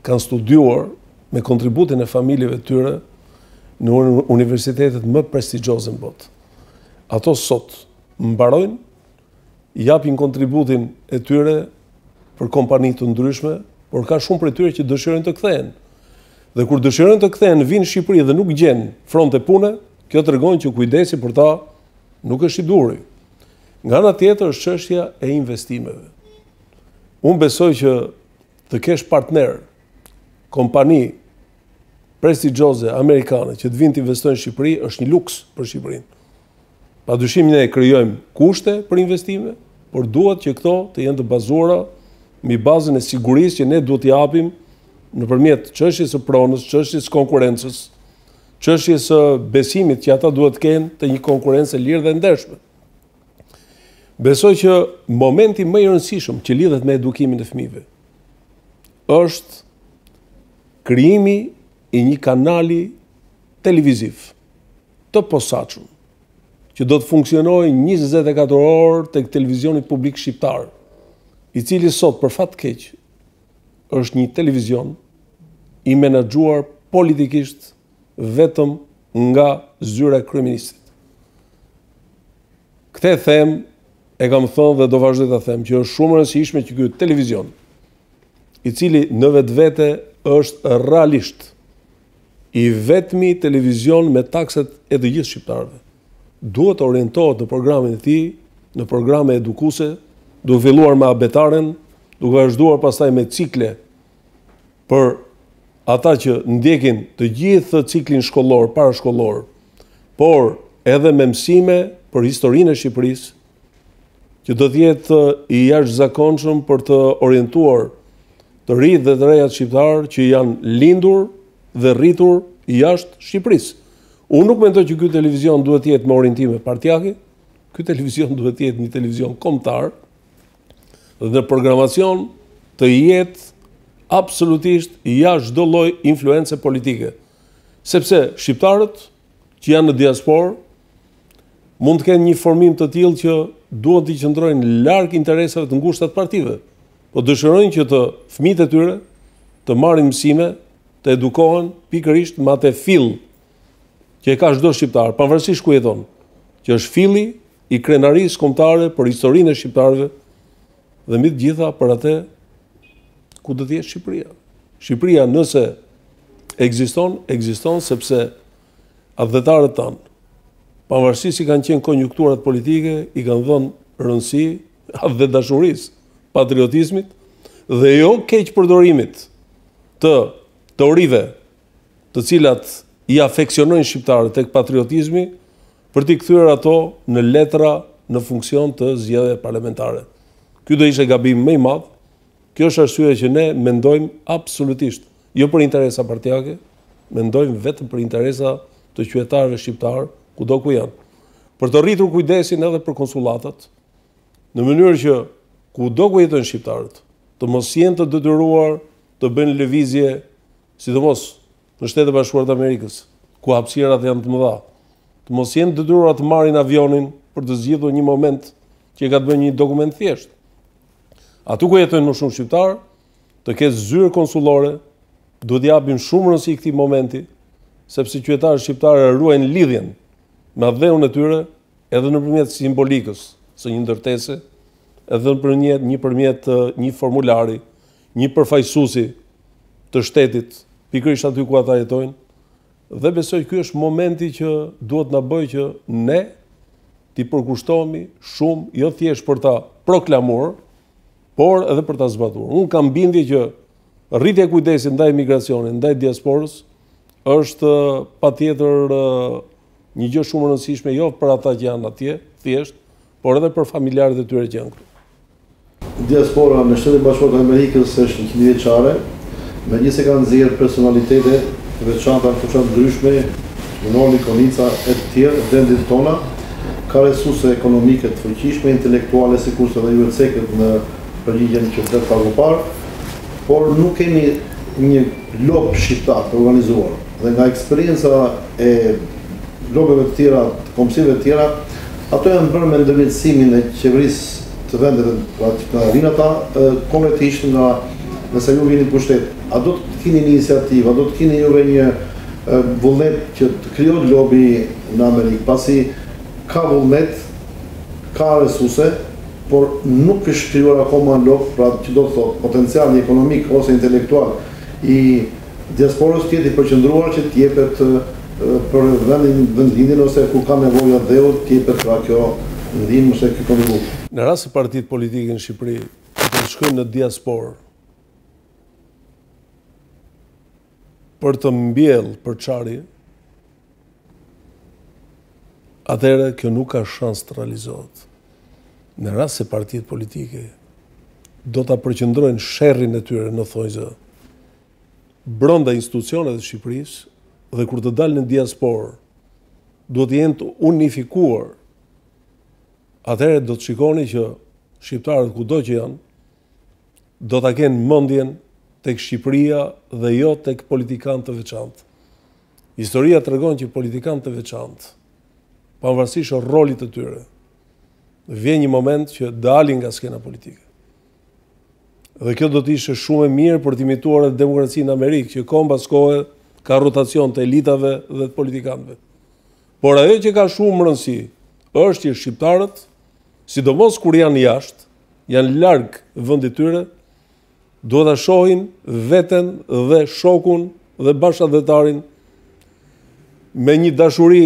kanë studiuar me kontributin e familjeve të tyre në universitetet më prestigjioze në botë. Ato sot mbarojnë, japin kontributin e tyre për kompani të ndryshme, por ka shumë prej tyre që dëshirojnë të kthehen. Dhe kur dëshirojnë të kthehen, vijnë në Shqipëri dhe nuk gjejnë fronte pune, kjo tregon që kujdesi për ta Nuk është i duhuri. Nga ana tjetër është çështja e investimeve. Unë besoj që të kesh partner, kompani prestigjioze amerikane që të vijnë të investojnë në Shqipëri është një luks për Shqipërinë. Pa dyshim ne krijojmë kushte për investime, por duhet që këto të jenë të bazuara mbi bazën e sigurisë që ne duhet t'i japim nëpërmjet çështjes së pronës, çështjes së konkurrencës, çështjes së besimit që ata duhet të kenë te një konkurrencë e lirë dhe e ndershme. Besoj që momenti më i rëndësishëm që lidhet me edukimin e fëmijëve është krijimi i një kanali televiziv të posaçëm që do të funksionojë 24 orë tek televizioni publik shqiptar, i cili sot për fat të keq është një televizion i menaxhuar politikisht vetëm nga zyra e kryeministrit. Këtë e them, e kam thënë dhe do vazhdoj ta them, që është shumë e rëndësishme që ky televizion, i cili në vetvete është realisht I vetmi televizion me taksat e të gjithë shqiptarëve. Duhet të orientohet në programin e tij, në programe edukuese, duke filluar me abetaren, duke vazhduar pastaj me cikle për ata që ndjekin të gjithë ciklin shkollor, parashkollor, por edhe me mësime për historinë e Shqipërisë, që do të jetë i jashtëzakonshëm për të orientuar të rinjtë dhe të rejat shqiptarë që janë lindur dhe rritur jashtë Shqipërisë. Unë nuk mendoj që ky televizion duhet të jetë me orientime partiake, ky televizion duhet të jetë një televizion kombëtar dhe në programacion të jetë absolutisht jashtë çdo lloj influence politike. Sepse shqiptarët që janë në diasporë mund të kenë një formim të tillë që duan të qëndrojnë larg interesave të ngushta të partive. Po dëshirojnë që të fëmijët e tyre të marrin mësime, të edukohen pikërisht me atë fill që e ka çdo shqiptar, pavarësisht ku jeton, që është filli i krenarisë kombëtare për historinë e shqiptarëve dhe mbi të gjitha për atë ku do të jetë Shqipëria. Shqipëria nëse ekziston, ekziston sepse Atdhetarët tanë, pavarësisht si kanë qenë konjunkturat politike, i kanë dhënë rëndësi atdhedashurisë, patriotizmit dhe jo keqpërdorimit të teorive të cilat i afeksionojnë shqiptarët tek patriotizmi për t'i kthyer ato në letra në funksion të zgjedhjeve parlamentare. Ky do ishte gabim më i madh. Kjo është arsyeja që ne mendojmë absolutisht Jo për interesa partiake, mendojmë vetëm për interesa të qytetarëve shqiptarë, kudo ku janë. Për të rritur kujdesin edhe për konsullatat, në mënyrë që kudo ku jetojnë shqiptarët, të mos jenë të detyruar të bëjnë lëvizje, sidomos në Shtetet e Bashkuara të Amerikës, ku hapësirat janë të mëdha, të mos jenë të detyruar të marrin avionin për të zgjidhur një moment që ka të bëjë një dokument thjesht. Aty ku jetojnë më shumë shqiptarë, të ketë zyrë konsullore, duhet t'i japim shumë rëndësi këtij momenti, sepse qytetarët shqiptarë e ruajnë lidhjen me atdheun e tyre edhe nëpërmjet simbolikës së një ndërtese, edhe nëpërmjet një, përmjet një formulari, një përfaqësuesi të shtetit pikërisht aty ku ata jetojnë dhe besoj ky është momenti që duhet na bëjë që ne t'i përkushtohemi shumë jo thjesht për ta proklamuar, por edhe për ta zbatuar. Unë kam bindje që rritja e kujdesit ndaj migracionit, ndaj diasporës është patjetër një gjë shumë e rëndësishme jo për ata që janë atje, thjesht, por edhe për familjarët e tyre që janë këtu. Diaspora në Shtetet e Bashkuara të Amerikës është njëqindvjeçare, megjithëse ka nxjerrë personalitete të veçanta në fusha të ndryshme, Si Noli, Konica e të tjerë, në ditët tona ka resurse ekonomike të fuqishme, intelektuale sikurse dhe ju e cekët në përgjigjen që dhatë pak më parë, por nuk kemi një lob shqiptar të organizuar dhe nga eksperienca e lobeve të tjera, të kombësive të tjera, ato janë bërë me ndërmjetësimin e qeverisë të vendeve pra që nga vijnë ata konkretisht nga nëse ju vini në pushtet, a do të kini një iniciativë, a do të kini juve një vullnet që të krijohet lobi në Amerikë, pasi ka vullnet, ka resurse, por nuk është krijuar akoma lob, pra që do të thotë, potenciali ekonomik ose intelektual i diasporës të jetë i përqendruar që të jepet për vendin, vendlindjen ose kur ka nevojë atdheu të jepet pra kjo ndihmë ose ky kontribut. Në rast se partitë politike në Shqipëri do të shkojnë në diasporë, për të mbjellë përçarje, atëherë kjo nuk ka shans të realizohet. Në rast se partitë politike do ta përqendrojnë sherrin e tyre në thonjza brenda institucioneve të Shqipërisë dhe kur të dalin në diasporë duhet të jenë të unifikuar. Atëherë do të shikoni që shqiptarët kudo që janë do ta kenë mendjen tek Shqipëria dhe jo tek politikanë të veçantë. Historia tregon që politikanë të veçantë, pavarësisht rolit të tyre, vjen një moment që dalin nga skena politike. Dhe kjo do të ishte shumë e mirë për të imituar edhe demokracinë në Amerikë, që kohë mbas kohe ka rotacion të elitave dhe të politikanëve. Por ajo që ka shumë rëndësi është që shqiptarët sidomos kur janë jashtë, janë larg vendit tyre, duhet ta shohin veten dhe shokun dhe bashkëatdhetarin me një dashuri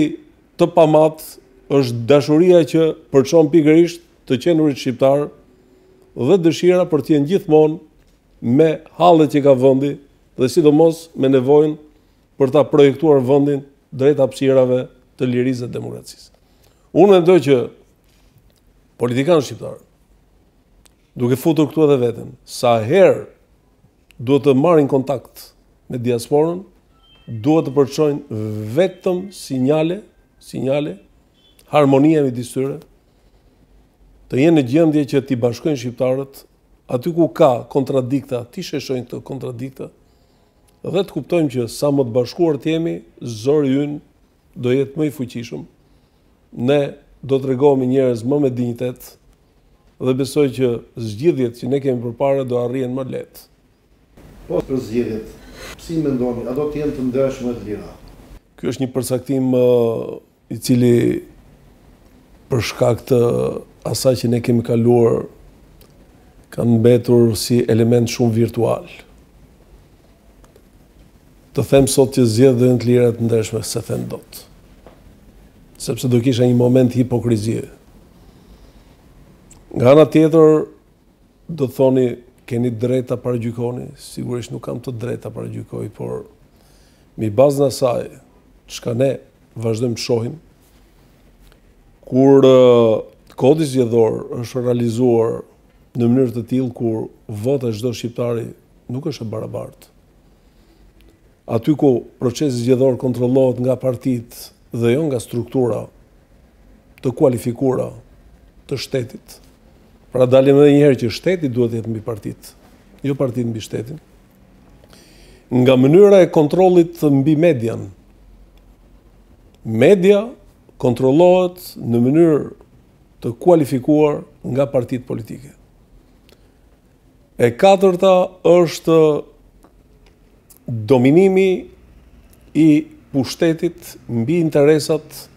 të pamatë, është dashuria që përçon pikërisht të qenurit shqiptar dhe dëshira për të jenë gjithmonë me hallet që ka vendi dhe sidomos me nevojën për ta projektuar vendin drejt hapësirave të lirisë dhe demokracisë. Unë mendoj që politikanë shqiptarë, duke futur këtu edhe veten, sa herë duhet të marrin kontakt me diasporën, duhet të përçojnë vetëm sinjale, sinjale harmonie midis tyre, të jenë në gjendje që t'i bashkojnë shqiptarët aty ku ka kontradikta, t'i sheshojnë këto kontradikta, Dhe të kuptojmë që sa më të bashkuar të jemi, zëri ynë do jetë më i fuqishëm. Ne do tregohemi njerëz më me dinjitet dhe besoj që zgjidhjet që ne kemi përpara do arrihen më lehtë. Po për zgjedhjet, si mendoni, a do të jenë të ndershme dhe të lira? Ky është një përcaktim i cili për shkak të asaj që ne kemi kaluar ka mbetur si element shumë virtual. Të them sot që zgjedhjet do jenë të lira të ndershme s'e them dot. Sepse do kisha një moment hipokrizie. Nga ana tjetër do të thoni keni të drejtë ta paragjykoni, sigurisht nuk kam të drejtë ta paragjykoj, por mbi bazën e asaj çka ne Vazhdojmë të shohim. Kur kodi zgjedhor është realizuar në mënyrë të tillë kur vota e çdo shqiptari nuk është e barabartë. Aty ku procesi zgjedhor kontrollohet nga partitë dhe jo nga struktura të kualifikuara të shtetit. Pra dalim edhe një herë që shteti duhet të jetë mbi partitë, jo partitë mbi shtetin. Nga mënyra e kontrollit mbi median. Media kontrollohet në mënyrë të kualifikuar nga partitë politike. E katërta është dominimi i pushtetit mbi interesat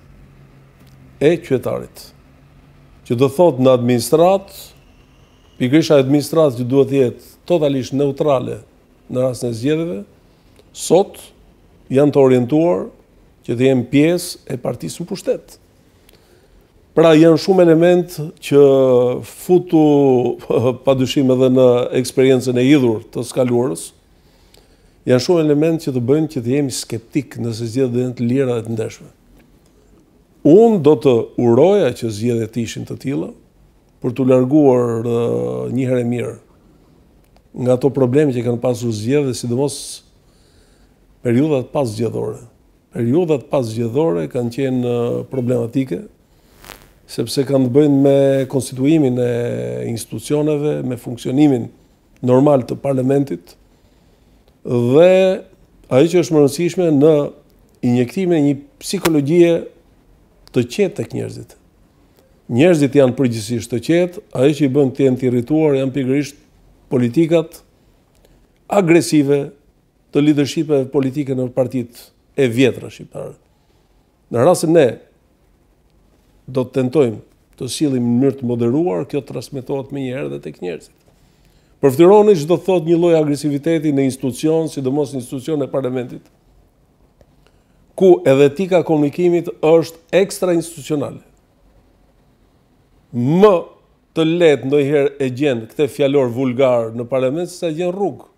e qytetarit. Që do të thotë në administratë, Pikërisht ajo administratë që duhet të jetë totalisht neutrale në rastin e zgjedhjeve, sot janë të orientuar që të jenë pjesë e partisë në pushtet. Pra janë shumë elementë që futur pa dyshim edhe në eksperiencën e hidhur të së kaluarës, janë shumë elementë që të bëjnë që të jemi skeptikë nëse zgjedhjet do jenë të lira dhe të ndershme. Unë do të uroja që zgjedhjet të ishin të tilla, për t'u larguar një herë e mirë nga ato probleme që kanë pasur zgjedhjet dhe sidomos periudhat paszgjedhore. Periudhat paszgjedhore kanë qenë problematike sepse kanë të bëjnë me konstituimin e institucioneve, me funksionimin normal të parlamentit dhe ajo që është më e rëndësishme në injektimin e një psikologjie të qetë tek njerëzit. Njerëzit janë përgjithësisht të qetë, ajo që i bën të jenë të irrituar janë pikërisht politikat agresive të lidershipeve politike në partitë e vjetra shqiptare. Në rast se ne do të tentojmë të sillemi në mënyrë të moderuar, kjo transmetohet menjëherë dhe tek njerëzit. Përfytyroni ç'do të thotë një lloj agresiviteti në institucion, sidomos në institucionin e parlamentit. ku edhe etika e komunikimit është ekstra-institucionale. Më të lehtë ndonjëherë e gjen këtë fjalor vulgar në parlament sesa e gjen në rrugë.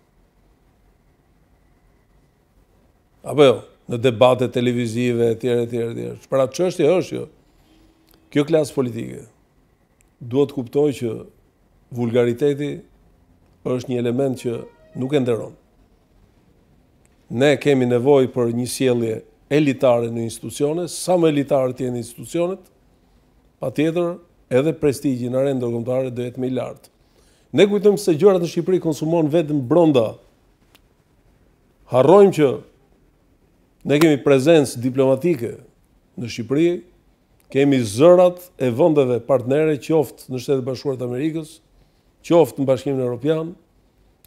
Apo jo, në debate televizive etj etj etj. Pra çështja është që kjo klasë politike duhet të kuptojë që Vulgariteti është një element që nuk e nderon. Ne kemi nevojë për një sjellje elitare në institucione, sa më elitare të jenë institucionet, patjetër edhe prestigji në arenë ndërkombëtare do jetë më i lartë. Ne kujtojmë se gjërat në Shqipëri konsumohen vetëm brenda. Harrojmë që Ne kemi prezencë diplomatike në Shqipëri, kemi zërat e vendeve partnere qoftë në Shtetet e Bashkuara të Amerikës, qoftë në Bashkimin Europian,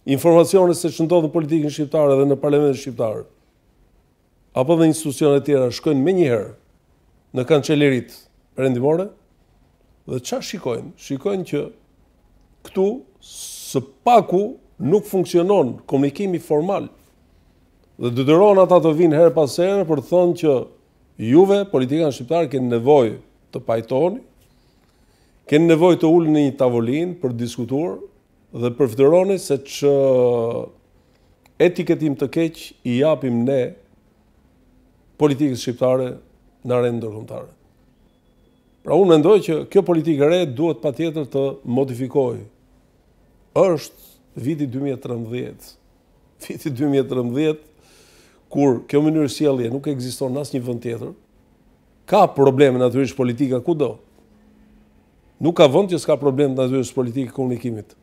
informacione se ç'ndodh në politikën shqiptare dhe në parlamentin shqiptar. Apo dhe institucione të tjera shkojnë menjëherë në kancelaritë perëndimore dhe ça shikojnë? Shikojnë që këtu së paku nuk funksionon komunikimi formal Dhe i detyron ata të vijnë herë pas here për të thënë që juve, politikanë shqiptarë, keni nevojë të pajtoheni, keni nevojë të uleni në një tavolinë për të diskutuar dhe përfytyroni se ç'etiketim të keq i japim ne politikës shqiptare në arenë ndërkombëtare. Pra unë mendoj që kjo politikë e re duhet patjetër të modifikojë. Është viti 2013. Viti 2013 kur kjo mënyrë sjellje nuk ekziston në asnjë vend tjetër. Ka probleme natyrisht politika kudo. Nuk ka vend që s'ka probleme të natyrës politike, komunikimit.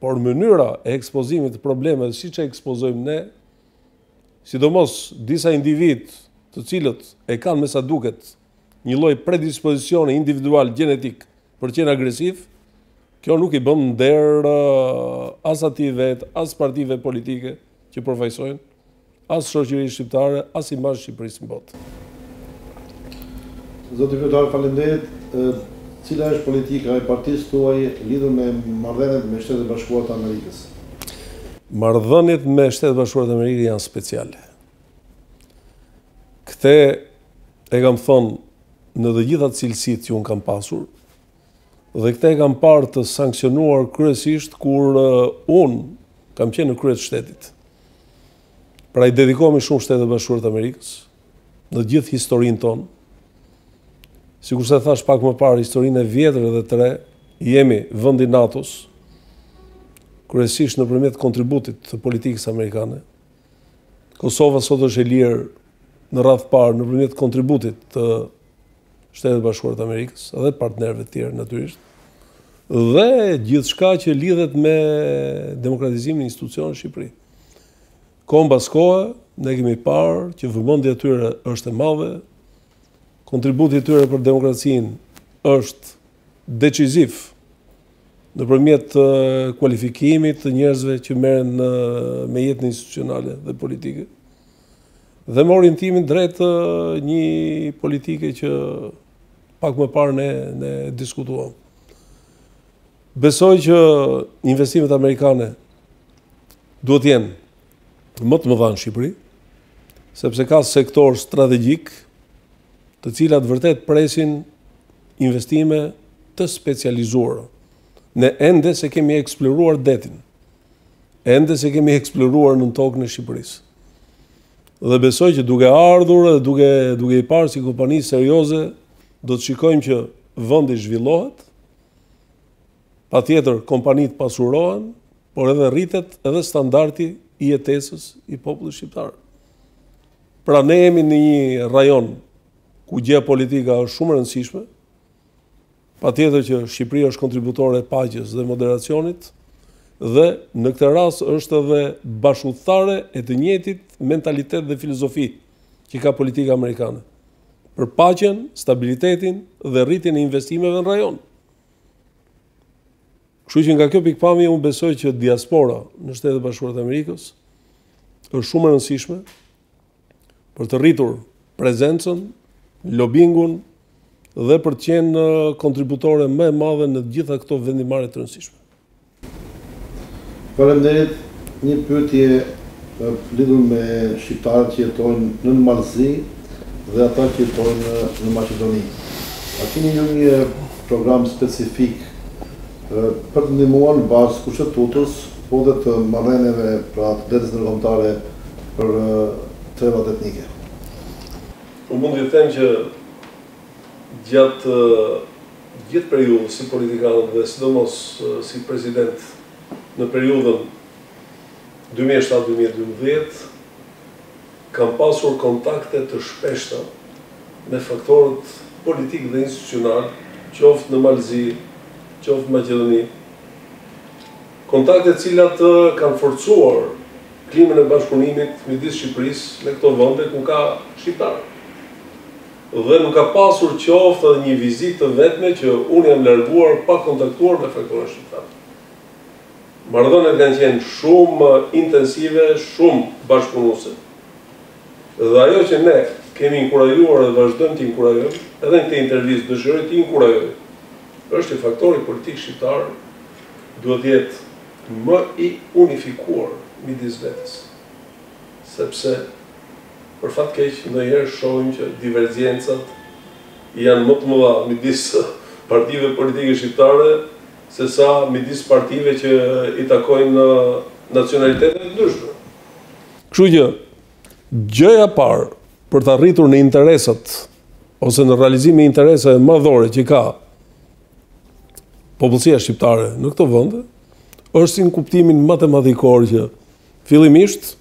Por mënyra e ekspozimit të problemeve siç e ekspozojmë ne, sidomos disa individë të cilët e kanë me sa duket një lloj predispozicioni individual gjenetik për të qenë agresivë, kjo nuk i bën nder uh, as atyre vetë, as partive politike që përfaqësojnë, as shoqërisë shqiptare, as imazhit të Shqipërisë në botë. Zoti kryetar, faleminderit. Uh, cila është politika e partisë tuaj lidhur me marrëdhëniet me Shtetet e Bashkuara të Amerikës? Marrëdhëniet me Shtetet e Bashkuara të Amerikës janë speciale. Këtë e kam thonë në të gjitha cilësitë që unë kam pasur, dhe këtë e kam parë të sanksionuar kryesisht kur unë kam qenë në krye të shtetit. Pra i dedikojmë shumë Shteteve të Bashkuara të Amerikës, në gjithë historinë tonë, sikurse thashë pak më parë historinë e vjetër dhe të re, jemi vënd i NATO-s, kryesisht nëpërmjet kontributit të politikës amerikane, Kosova sot është e lirë në radhë parë nëpërmjet kontributit të Shteteve të Bashkuara të Amerikës dhe partnerëve të tjerë natyrisht dhe gjithçka që lidhet me demokratizimin e institucioneve në Shqipëri. Kohë mbas kohe ne kemi parë që vëmendja e tyre është e madhe, kontributi i tyre për demokracinë është deciziv nëpërmjet kualifikimit të njerëzve që merren me jetën institucionale dhe politike dhe me orientimin drejt një politike që pak më parë ne ne diskutuam. Besoj që investimet amerikane duhet të jenë më të mëdha në Shqipëri, sepse ka sektorë strategjikë, të cilat vërtet presin investime të specializuara. Ne ende s'e kemi eksploruar detin. Ende s'e kemi eksploruar nëntokën e Shqipërisë. Dhe besoj që duke ardhur dhe duke duke i parë si kompani serioze, do të shikojmë që vendi zhvillohet. Patjetër kompanitë pasurohen, por edhe rritet edhe standardi i jetesës i popullit shqiptar. Pra ne jemi në një rajon ku gjeopolitika është shumë e rëndësishme. Patjetër që Shqipëria është kontributore e paqes dhe moderacionit dhe në këtë rast është edhe bashkëudhëtare e të njëjtit mentalitet dhe filozofi që ka politika amerikane për paqen, stabilitetin dhe rritjen e investimeve në rajon. Kështu që nga kjo pikëpamje unë besoj që diaspora në Shtetet e Bashkuara të Amerikës është shumë e rëndësishme për të rritur prezencën, lobingun dhe për të qenë kontributore më e madhe në të gjitha këto vendimmarrje të rëndësishme. Faleminderit. Një pyetje lidhur me shqiptarët që jetojnë në Mal të Zi. dhe ata që jetojnë në Maqedoni. A keni ju një program specifik për të ndihmuar në bazë të Kushtetutës, po dhe të marrëdhënieve pra të së drejtës ndërkombëtare për trevat etnike? Unë mund t'ju them që gjatë gjithë periudhës si politikan dhe sidomos si president në periudhën dy mijë e shtatë dy mijë e dymbëdhjetë, Kam pasur kontakte të shpeshta me faktorët politikë dhe institucionalë, qoftë në Mal të Zi, qoftë në Maqedoni, kontakte të cilat kanë forcuar klimën e bashkëpunimit midis Shqipërisë me këto vende ku ka shqiptarë. Dhe nuk ka pasur qoftë edhe një vizitë të vetme që unë jam larguar pa kontaktuar me faktorët shqiptarë. Marrëdhëniet kanë qenë shumë intensive, shumë bashkëpunuese dhe ajo që ne kemi inkurajuar dhe vazhdojmë të inkurajojmë, edhe në këtë intervistë dëshiroj të inkurajoj, është që faktori politik shqiptar duhet të jetë më i unifikuar midis vetes, sepse për fat keq ndonjëherë shohim që divergjencat janë më të mëdha midis partive politike shqiptare, se sa midis partive që i takojnë nacionaliteteve të ndryshme. Kështu që, gjëja e parë për të arritur në interesat ose në realizimin e interesave madhore që ka popullsia shqiptare në këto vende, është si në kuptimin matematikor që fillimisht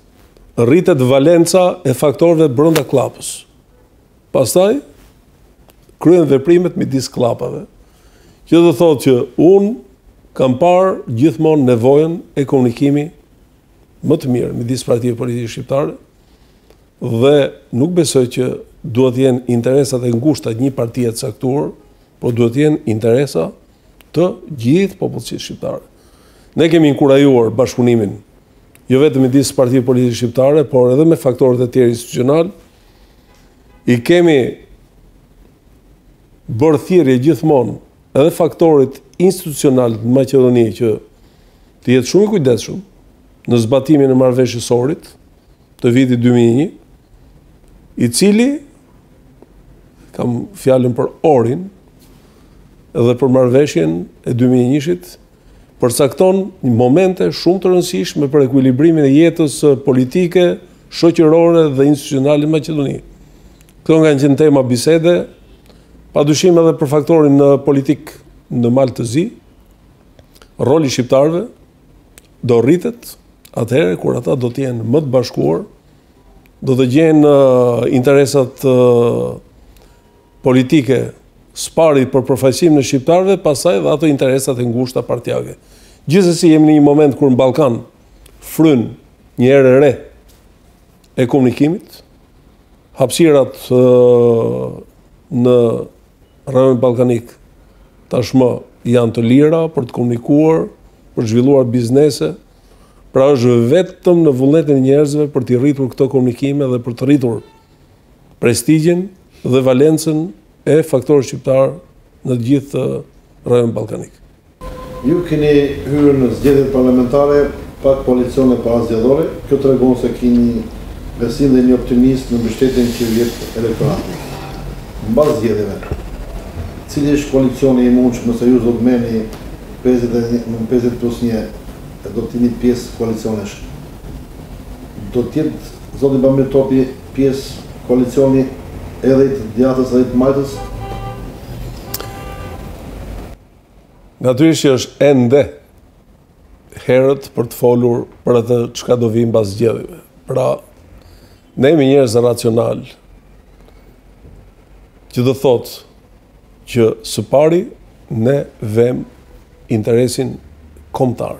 rritet valenca e faktorëve brenda kllapës. Pastaj kryen veprimet midis kllapave. Kjo do thotë që unë kam parë gjithmonë nevojën e komunikimi më të mirë midis partive politike shqiptare dhe nuk besoj që duhet të jenë interesat e ngushta të një partie të caktuar, por duhet të jenë interesa të gjithë popullsisë shqiptare. Ne kemi inkurajuar bashkëpunimin jo vetëm midis partive politike shqiptare, por edhe me faktorët e tjerë institucionalë, i kemi bërë thirrje gjithmonë edhe faktorit institucional në Maqedoni që të jetë shumë i kujdesshëm në zbatimin e marrëveshjes Ohrit të vitit 2001, i cili kam fjalën për Ohrin dhe për marrëveshjen e 2001-shit përcakton momente shumë të rëndësishme për ekuilibrimin e jetës politike, shoqërore dhe institucionale në Maqedoni. Këto kanë qenë tema bisede, padyshim edhe për faktorin në politik në Mal të Zi, roli i shqiptarëve do rritet atëherë kur ata do të jenë më të bashkuar, do të gjejnë uh, interesat uh, politike së pari për përfaqësimin e shqiptarëve, pastaj dhe ato interesat e ngushta partiake. Gjithsesi jemi në një moment kur në Ballkan fryn një erë e re e komunikimit. Hapësirat në rajonin ballkanik tashmë janë të lira për të komunikuar, për të zhvilluar biznese. Pra është vetëm në vullnetin e njerëzve për t'i rritur këto komunikime dhe për të rritur prestigjin dhe valencën e faktorëve shqiptarë në të gjithë rajonin ballkanik. Ju keni hyrë në zgjedhjet parlamentare pa koalicione parazgjedhore, kjo tregon se keni besim dhe një optimizëm në mbështetjen që ju jep elektorati. Mbas zgjedhjeve, cili është koalicioni i mundshëm nëse ju s'do të merrni pesëdhjetë e një, pesëdhjetë plus një e do të jeni pjesë koalicionesh? Do të jetë zoti Bamir Topi pjesë e koalicionit edhe i të djathtës edhe i të majtës? Natyrisht që është ende herët për të folur për atë çka do vijë mbas zgjedhjeve. Pra, ne jemi njerëz racionalë. Që do thotë që së pari ne vem interesin kombëtar.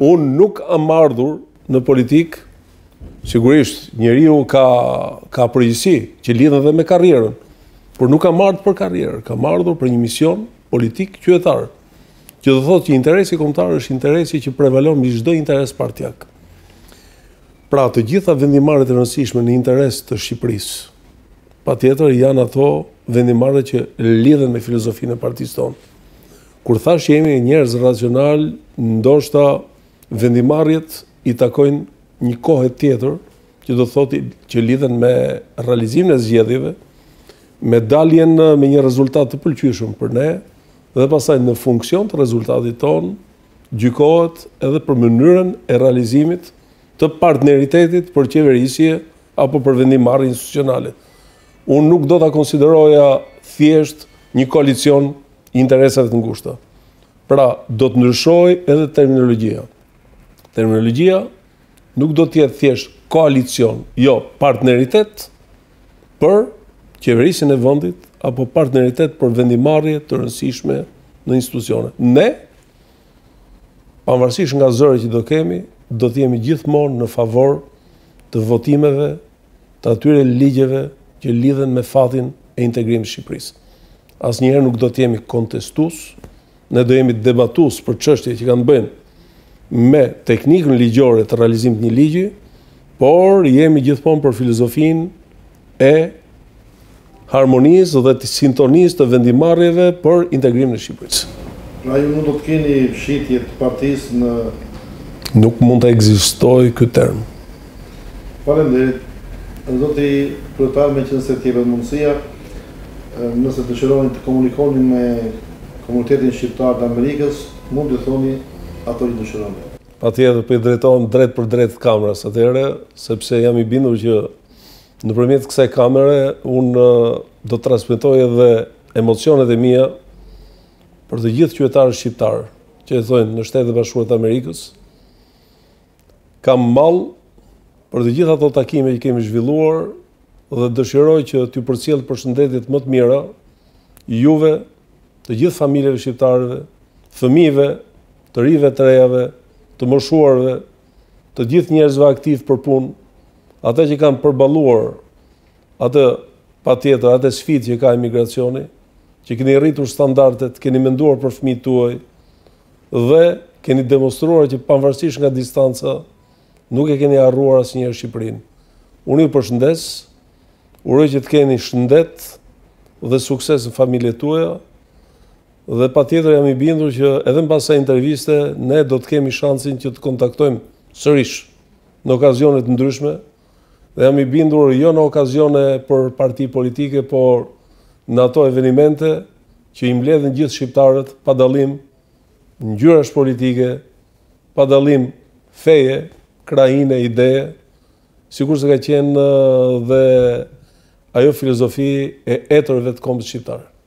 Unë nuk kam ardhur në politikë, sigurisht njeriu ka ka përgjegjësi që lidhen edhe me karrierën, por nuk kam ardhur për karrierë, kam ardhur për një mision politik qytetar. Që do thotë që interesi kombëtar është interesi që prevalon mbi çdo interes partiak. Pra të gjitha vendimmarrjet e rëndësishme në interes të Shqipërisë, patjetër janë ato vendimmarrje që lidhen me filozofinë e partisë tonë. Kur thashë që jemi njerëz racionalë, ndoshta vendimmarrjet i takojnë një kohe tjetër, që do thotë që lidhen me realizimin e zgjedhjeve, me daljen me një rezultat të pëlqyeshëm për ne, dhe pastaj në funksion të rezultatit tonë, gjykohet edhe për mënyrën e realizimit të partneritetit për qeverisje apo për vendimmarrje institucionale. Unë nuk do ta konsideroja thjesht një koalicion i interesave të ngushta. Pra, do të ndryshojë edhe terminologjia. Terminologjia nuk do të jetë thjesht koalicion, jo partneritet për qeverisjen e vendit apo partneritet për vendimmarrje të rëndësishme në institucione. Ne Pavarësisht nga zëri që do kemi, do të jemi gjithmonë në favor të votimeve të atyre ligjeve që lidhen me fatin e integrimit të Shqipërisë. Asnjëherë nuk do të jemi kontestues, ne do jemi debatues për çështje që kanë të bëjnë me teknikën ligjore të realizimit të një ligji, por jemi gjithmonë për filozofinë e harmonisë dhe të sintonisë të vendimmarrjeve për integrimin e Shqipërisë. Pra ju nuk do të keni shitje të partisë në... Nuk mund të ekzistojë ky term. Faleminderit. Zoti kryetar, meqenëse të jepet mundësia, nëse dëshironi të komunikoni me komunitetin shqiptar të Amerikës, mund t'u thoni ato që dëshironi. Patjetër, po i drejtohem drejtpërdrejt kamerës atëherë, sepse jam i bindur që Nëpërmjet kësaj kamere, unë do të transmetoj edhe emocionet e mia për të gjithë qytetarët shqiptarë që jetojnë në Shtetet e Bashkuara të Amerikës. Kam mall për të gjitha ato takime që kemi zhvilluar dhe dëshiroj që t'ju përcjell përshëndetjet më të mira juve, të gjithë familjeve shqiptarëve, fëmijëve, të rinjve të rejave, të moshuarve, të gjithë njerëzve aktivë për punë, ata që kanë përballuar atë patjetër, atë sfidë që ka emigracioni, që keni rritur standardet, keni menduar për fëmijët tuaj dhe keni demonstruar që pavarësisht nga distanca nuk e keni harruar asnjëherë Shqipërinë. Unë ju përshëndes, uroj që të keni shëndet dhe sukses në familjet tuaja Dhe patjetër jam i bindur që edhe mbas kësaj interviste ne do të kemi shansin që të kontaktojmë sërish në okazione të ndryshme dhe jam i bindur jo në okazione për parti politike, por në ato evenimente që i mbledhin gjithë shqiptarët pa dallim ngjyrash politike, pa dallim feje, krahine, ideje, sikurse ka qenë dhe ajo filozofi e etërve të kombit shqiptar.